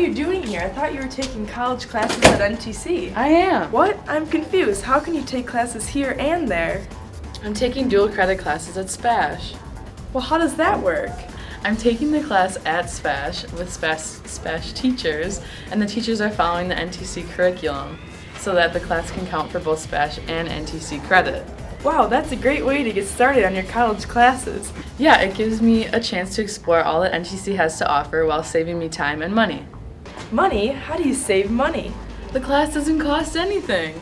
you doing here? I thought you were taking college classes at NTC. I am. What? I'm confused. How can you take classes here and there? I'm taking dual credit classes at SPASH. Well, how does that work? I'm taking the class at SPASH with SPASH, SPASH teachers, and the teachers are following the NTC curriculum so that the class can count for both SPASH and NTC credit. Wow, that's a great way to get started on your college classes. Yeah, it gives me a chance to explore all that NTC has to offer while saving me time and money. Money? How do you save money? The class doesn't cost anything.